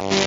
you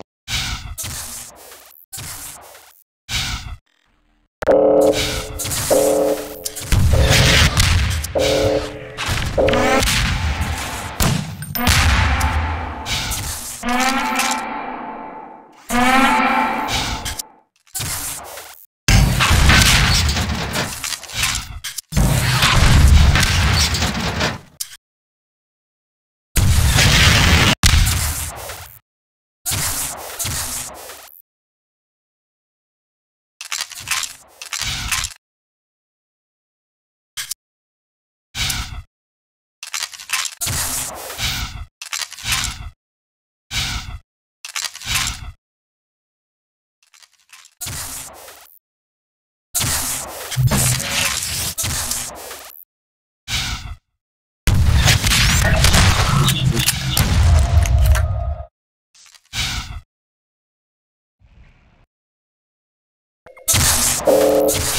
Wow.